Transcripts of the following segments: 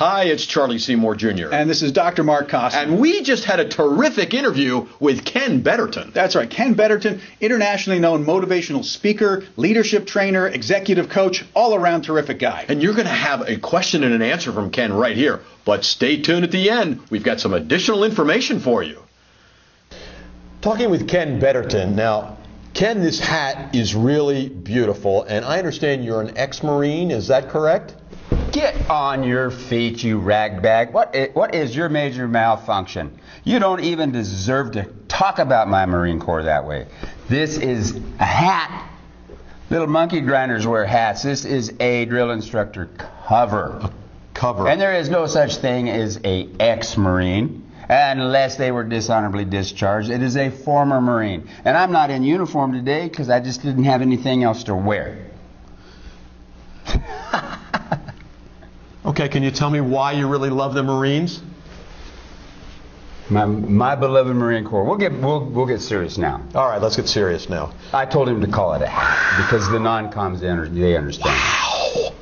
Hi, it's Charlie Seymour Jr. And this is Dr. Mark Costa. And we just had a terrific interview with Ken Betterton. That's right. Ken Betterton, internationally known motivational speaker, leadership trainer, executive coach, all around terrific guy. And you're going to have a question and an answer from Ken right here. But stay tuned at the end. We've got some additional information for you. Talking with Ken Betterton. Now, Ken, this hat is really beautiful, and I understand you're an ex Marine. Is that correct? Get on your feet, you ragbag. What is, what is your major malfunction? You don't even deserve to talk about my Marine Corps that way. This is a hat. Little monkey grinders wear hats. This is a drill instructor cover. Cover. And there is no such thing as a ex-Marine unless they were dishonorably discharged. It is a former Marine. And I'm not in uniform today because I just didn't have anything else to wear. Okay, can you tell me why you really love the Marines? My, my beloved Marine Corps. We'll get we'll, we'll get serious now. All right, let's get serious now. I told him to call it a hat because the non-coms they, under, they understand. Wow.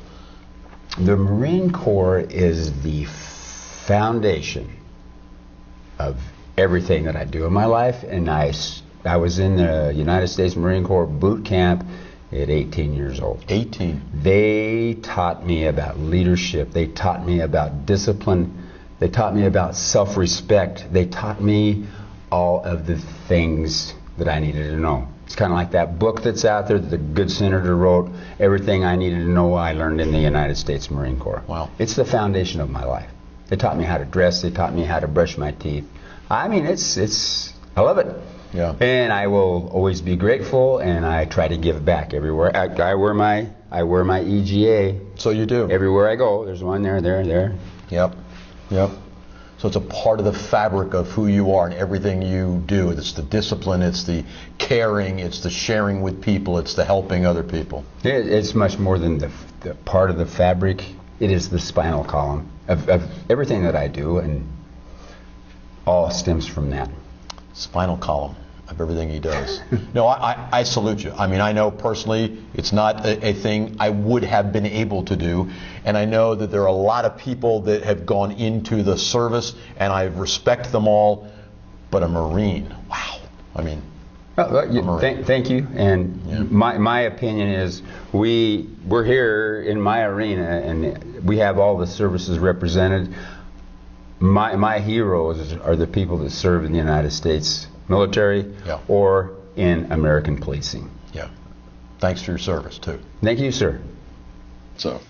The Marine Corps is the foundation of everything that I do in my life, and I I was in the United States Marine Corps boot camp at 18 years old. 18. They taught me about leadership. They taught me about discipline. They taught me about self respect. They taught me all of the things that I needed to know. It's kind of like that book that's out there that the good senator wrote. Everything I needed to know, I learned in the United States Marine Corps. Wow. It's the foundation of my life. They taught me how to dress. They taught me how to brush my teeth. I mean, it's it's. I love it. Yeah. And I will always be grateful, and I try to give back everywhere. I, I wear my I wear my EGA. So you do. Everywhere I go, there's one there, there, there. Yep. Yep. So it's a part of the fabric of who you are and everything you do. It's the discipline, it's the caring, it's the sharing with people, it's the helping other people. It, it's much more than the, the, part of the fabric. It is the spinal column of, of everything that I do, and all stems from that. Spinal column of everything he does. no, I, I, I, salute you. I mean, I know personally it's not a, a, thing I would have been able to do, and I know that there are a lot of people that have gone into the service, and I respect them all. But a Marine, wow. I mean, well, you, th- thank you. And yeah. my my opinion is we we're here in my arena, and we have all the services represented. My my heroes are the people that serve in the United States military yeah. or in American policing. Yeah. Thanks for your service, too. Thank you, sir. So.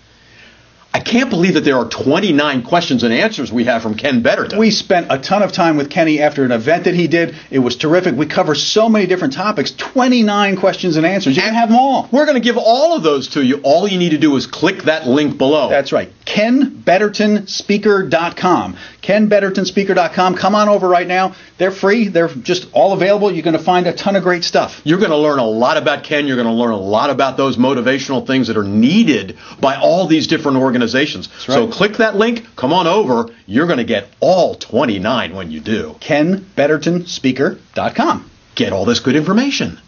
I can't believe that there are 29 questions and answers we have from Ken Betterton. We spent a ton of time with Kenny after an event that he did. It was terrific. We cover so many different topics. 29 questions and answers. You and can have them all. We're going to give all of those to you. All you need to do is click that link below. That's right. KenBettertonSpeaker.com. KenBettertonSpeaker.com. Come on over right now. They're free. They're just all available. You're going to find a ton of great stuff. You're going to learn a lot about Ken. You're going to learn a lot about those motivational things that are needed by all these different organizations organizations. Right. So click that link, come on over. You're going to get all 29 when you do. KenBettertonSpeaker.com. Get all this good information.